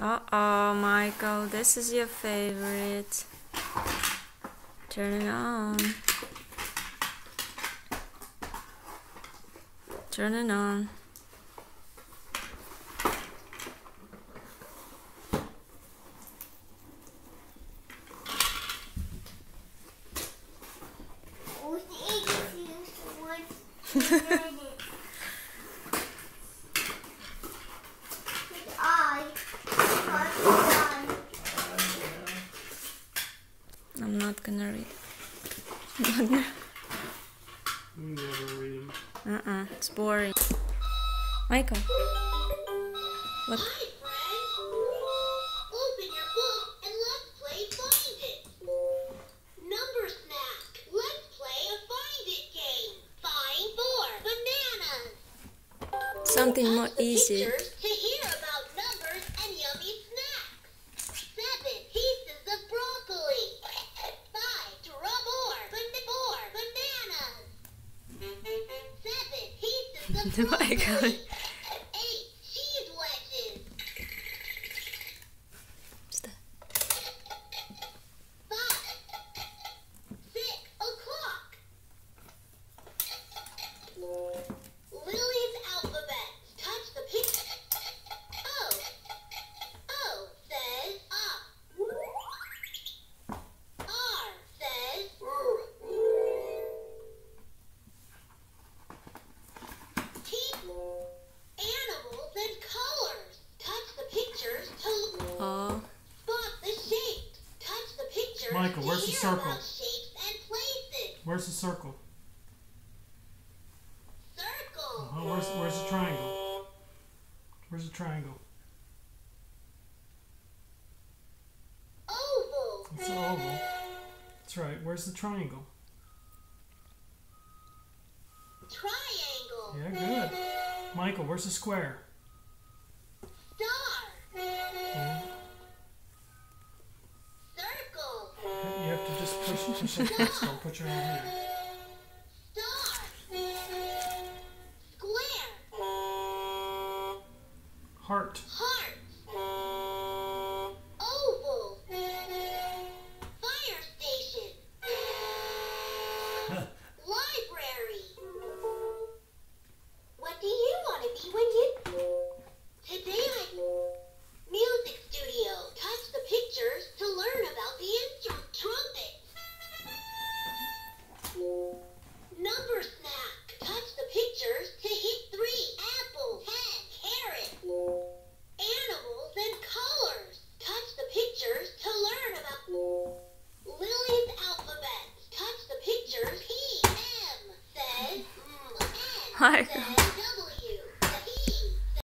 Uh oh, Michael, this is your favorite. Turn it on. Turn it on. I'm not gonna read. I'm not gonna- You never read 'em. Uh-uh, it's boring. Michael, look. Hi, friend. Open of My Michael, where's the circle? About shapes and places. Where's the circle? Circle. Uh-huh. Where's where's the triangle? Where's the triangle? Oval. It's an oval. That's right. Where's the triangle? Triangle. Yeah, good. Michael, where's the square? Don't put your hand here. Heart. Heart. Oval. Fire station. Library. alphabet.